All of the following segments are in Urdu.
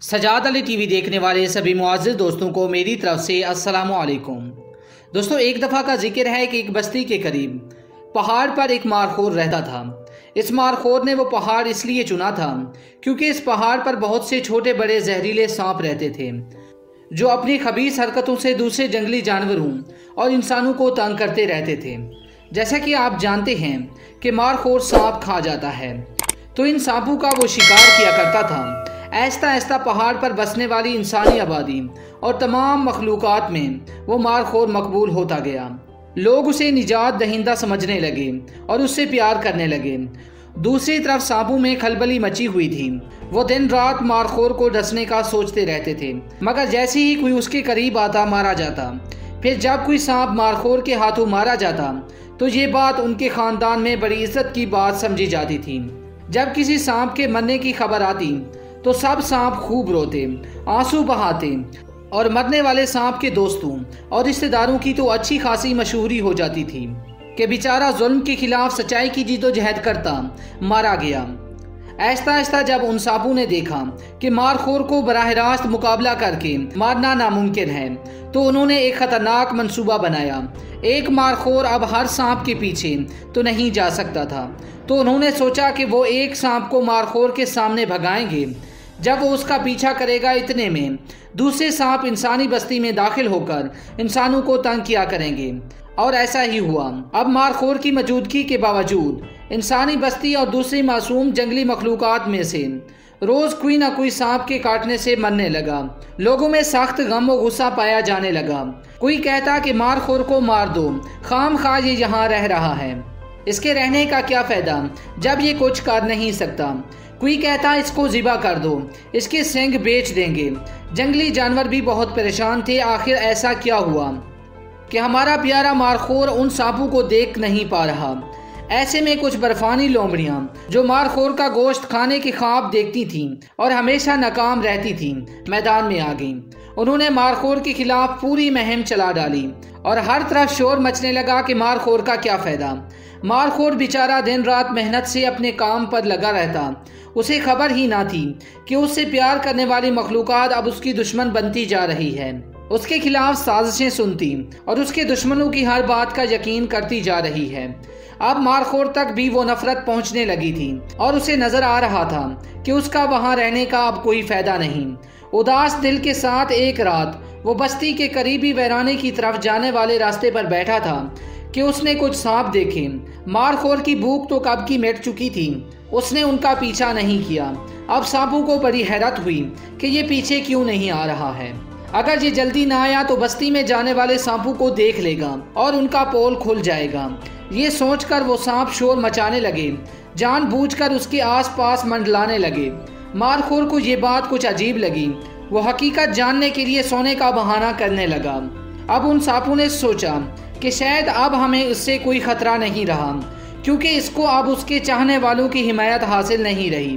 سجاد علی ٹی وی دیکھنے والے سبھی معزز دوستوں کو میری طرف سے السلام علیکم۔ دوستو، ایک دفعہ کا ذکر ہے کہ ایک بستی کے قریب پہاڑ پر ایک مارخور رہتا تھا۔ اس مارخور نے وہ پہاڑ اس لیے چنا تھا کیونکہ اس پہاڑ پر بہت سے چھوٹے بڑے زہریلے سانپ رہتے تھے، جو اپنی خبیص حرکتوں سے دوسرے جنگلی جانوروں اور انسانوں کو تنگ کرتے رہتے تھے۔ جیسا کہ آپ جانتے ہیں کہ مارخور سانپ کھا جاتا ہے، تو ان سانپوں کا وہ شکار کیا کرتا تھا۔ ایستا ایستا پہاڑ پر بسنے والی انسانی آبادی اور تمام مخلوقات میں وہ مارخور مقبول ہوتا گیا۔ لوگ اسے نجات دہندہ سمجھنے لگے اور اس سے پیار کرنے لگے۔ دوسری طرف سانپوں میں کھلبلی مچی ہوئی تھی۔ وہ دن رات مارخور کو ڈسنے کا سوچتے رہتے تھے۔ مگر جیسے ہی کوئی اس کے قریب آتا مارا جاتا۔ پھر جب کوئی سانپ مارخور کے ہاتھوں مارا جاتا، تو یہ بات ان کے خاندان میں بڑی عزت کی بات سمجھی جاتی تھی۔ جب کسی سانپ کے مرنے کی خبر آتی تو سب سانپ خوب روتے، آنسو بہاتے اور مرنے والے سانپ کے دوستوں اور رشتہ داروں کی تو اچھی خاصی مشہوری ہو جاتی تھی کہ بیچارہ ظلم کے خلاف سچائی کی جید و جہد کرتا، مارا گیا۔ ایستا ایستا جب ان سانپوں نے دیکھا کہ مارخور کو براہ راست مقابلہ کر کے مارنا ناممکن ہے، تو انہوں نے ایک خطرناک منصوبہ بنایا۔ ایک مارخور اب ہر سانپ کے پیچھے تو نہیں جا سکتا تھا۔ تو انہوں نے سوچا کہ وہ ایک سانپ کو مارخور کے سامنے بھگائیں گے۔ جب وہ اس کا پیچھا کرے گا اتنے میں۔ دوسرے سانپ انسانی بستی میں داخل ہو کر انسانوں کو تنگ کیا کریں گے۔ اور ایسا ہی ہوا۔ اب مارخور کی موجودگی کے باوجود انسانی بستی اور دوسری معصوم جنگلی مخلوقات میں سے روز کوئی نہ کوئی سانپ کے کاٹنے سے مرنے لگا۔ لوگوں میں سخت غم و غصہ پایا جانے لگا۔ کوئی کہتا کہ مارخور کو مار دو۔ خام خواہ یہ یہاں رہ رہا ہے۔ اس کے رہنے کا کیا فائدہ؟ جب یہ کچھ کر نہیں سکتا۔ کوئی کہتا اس کو ذبح کر دو، اس کے سینگ بیچ دیں گے۔ جنگلی جانور بھی بہت پریشان تھے، آخر ایسا کیا ہوا؟ کہ ہمارا پیارا مارخور ان سانپوں کو دیکھ نہیں پا رہا۔ ایسے میں کچھ برفانی لومڑیاں جو مارخور کا گوشت کھانے کی خواب دیکھتی تھیں اور ہمیشہ ناکام رہتی تھیں، میدان میں آ گئیں۔ انہوں نے مارخور کے خلاف پوری مہم چلا ڈالی اور ہر طرف شور مچنے لگا کہ مارخور کا کیا فائدہ۔ مارخور بیچارہ دن رات محنت سے اپنے کام پر لگا رہتا۔ اسے خبر ہی نہ تھی کہ اس سے پیار کرنے والی مخلوقات اب اس کی دشمن بنتی جا رہی ہے۔ اس کے خلاف سازشیں سنتی اور اس کے دشمنوں کی ہر بات کا یقین کرتی جا رہی ہے۔ اب مارخور تک بھی وہ نفرت پہنچنے لگی تھی اور اسے نظر آ رہا تھا کہ اس کا وہاں رہنے کا اب کوئی فائدہ نہیں۔ اداس دل کے ساتھ ایک رات وہ بستی کے قریبی ویرانے کی طرف جانے والے راستے پر بیٹھا تھا کہ اس نے کچھ سانپ دیکھے۔ مارخور کی بھوک تو کب کی مٹ چکی تھی۔ اس نے ان کا پیچھا نہیں کیا۔ اب سانپوں کو بڑی حیرت ہوئی کہ یہ پیچھے کیوں نہیں آ رہا ہے۔ اگر یہ جلدی نہ آیا تو بستی میں جانے والے سانپوں کو دیکھ لے گا اور ان کا پول کھل جائے گا۔ یہ سوچ کر وہ سانپ شور مچانے لگے، جان بوجھ کر اس کے آس پاس منڈلانے لگے۔ مارخور کو یہ بات کچھ عجیب لگی۔ وہ حقیقت جاننے کے لیے سونے کا بہانہ کرنے لگا۔ اب ان سانپوں نے سوچا کہ شاید اب ہمیں اس سے کوئی خطرہ نہیں رہا، کیونکہ اس کو اب اس کے چاہنے والوں کی حمایت حاصل نہیں رہی۔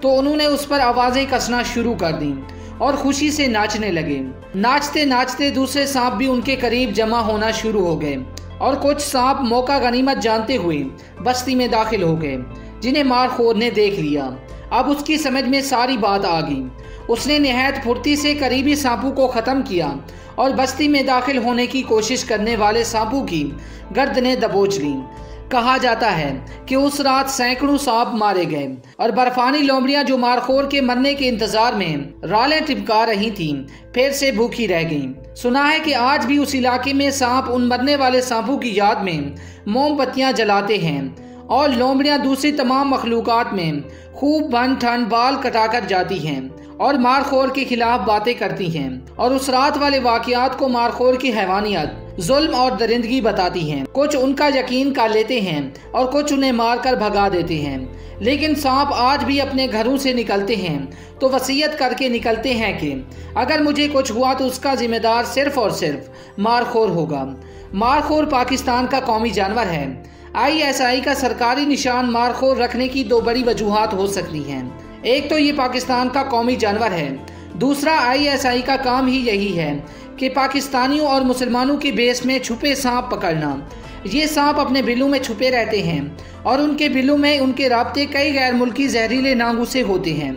تو انہوں نے اس پر آوازیں کسنا شروع کر دیں اور خوشی سے ناچنے لگے۔ ناچتے ناچتے دوسرے سانپ بھی ان کے قریب جمع ہونا شروع ہو گئے۔ اور کچھ سانپ موقع غنیمت جانتے ہوئے بستی میں داخل ہو گئے، جنہیں مار خور نے دیکھ لیا۔ اب اس کی سمجھ میں ساری بات آ گئی۔ اس نے نہایت پھرتی سے قریبی سانپوں کو ختم کیا اور بستی میں داخل ہونے کی کوشش کرنے والے سانپوں کی گردنیں دبوچ لیں۔ کہا جاتا ہے کہ اس رات سینکڑوں سانپ مارے گئے اور برفانی لومڑیاں جو مارخور کے مرنے کے انتظار میں رالیں ٹپکا رہی تھیں، پھر سے بھوکی رہ گئیں۔ سنا ہے کہ آج بھی اس علاقے میں سانپ ان مرنے والے سانپوں کی یاد میں موم بتیاں جلاتے ہیں۔ اور لومڑیاں دوسری تمام مخلوقات میں خوب بن ٹھن بال کٹا کر جاتی ہیں اور مارخور کے خلاف باتیں کرتی ہیں اور اس رات والے واقعات کو مارخور کی حیوانیت، ظلم اور درندگی بتاتی ہیں۔ کچھ ان کا یقین کر لیتے ہیں اور کچھ انہیں مار کر بھگا دیتے ہیں۔ لیکن سانپ آج بھی اپنے گھروں سے نکلتے ہیں۔ تو وسیعت کر کے نکلتے ہیں کہ اگر مجھے کچھ ہوا تو اس کا ذمہ دار صرف اور صرف مارخور ہوگا۔ مارخور پاکستان کا قومی جانور ہے۔ آئی ایس آئی کا سرکاری نشان مارخور رکھنے کی دو بڑی وجوہات ہو سکتی ہیں۔ ایک تو یہ پاکستان کا قومی جانور ہے۔ دوسرا، آئی ایس آئی کا کام ہی یہی ہے کہ پاکستانیوں اور مسلمانوں کے بیس میں چھپے سانپ پکڑنا۔ یہ سانپ اپنے بلوں میں چھپے رہتے ہیں اور ان کے بلوں میں ان کے رابطے کئی غیر ملکی زہریلے نانگوں سے ہوتے ہیں،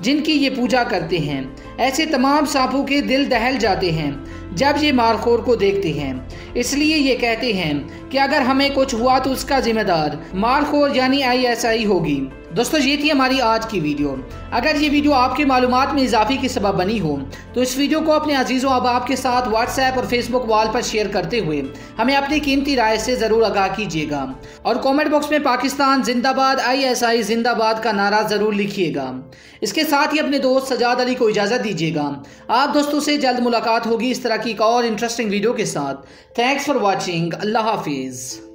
جن کی یہ پوجا کرتے ہیں۔ ایسے تمام سانپوں کے دل دہل جاتے ہیں جب یہ مارخور کو دیکھتے ہیں۔ اس لیے یہ کہتے ہیں کہ اگر ہمیں کچھ ہوا تو اس کا ذمہ دار مارخور یعنی آئی ایس آئی ہوگی۔ دوستو، یہ تھی ہماری آج کی ویڈیو۔ اگر یہ ویڈیو آپ کے معلومات میں اضافی کی سبب بنی ہو، تو اس ویڈیو کو اپنے عزیزوں اب کے ساتھ واٹس ایپ اور فیس بک وال پر شیئر کرتے ہوئے ہمیں اپنی قیمتی رائے سے ضرور آگاہ کیجیے گا۔ اور کومنٹ باکس میں پاکستان زندہ باد، آئی ایس آئی زندہ باد کا نعرہ ضرور لکھیے گا۔ اس کے ساتھ ہی اپنے دوست سجاد علی کو اجازت دیجیے گا۔ آپ دوستوں سے جلد ملاقات ہوگی۔ اس طرح کی ایک اور انٹرسٹنگ ویڈیو کے ساتھ۔ تھینکس فار واچنگ اللہ حافظ۔